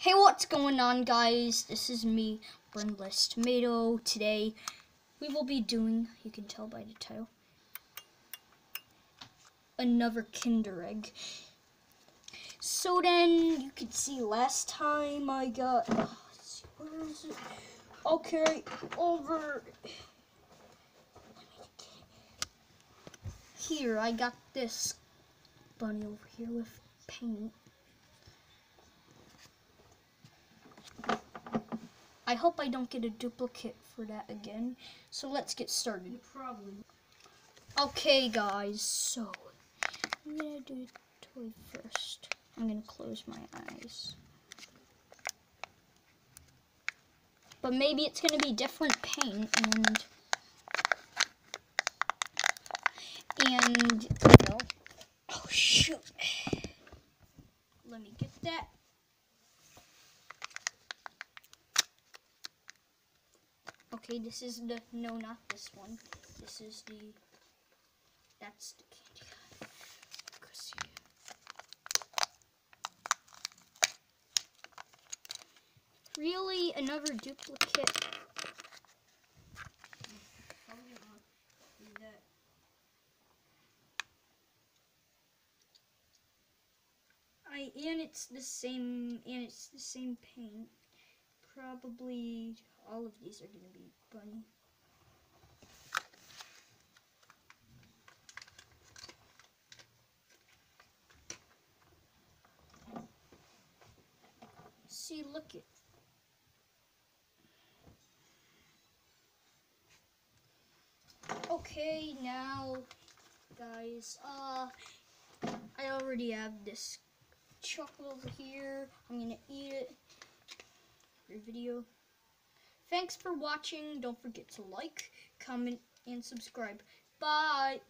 Hey, what's going on, guys? This is me, Burnless Tomato. Today, we will be doing, you can tell by the title, another Kinder Egg. So then, you can see last time I got, see? Okay, over here, I got this bunny over here with paint. I hope I don't get a duplicate for that again. So let's get started. Probably. Okay, guys, so I'm gonna do toy first. I'm gonna close my eyes. But maybe it's gonna be different paint and and you know. Oh shoot! Let me get that. Okay, this is the no, not this one. This is the that's the candy. Go see. Really, another duplicate? I and it's the same and it's the same paint. Probably all of these are gonna be bunny. See, look it. Okay, now, guys, uh, I already have this chocolate over here. I'm gonna eat it for video. Thanks for watching. Don't forget to like, comment, and subscribe. Bye.